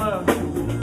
love.